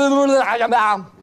يا جماعة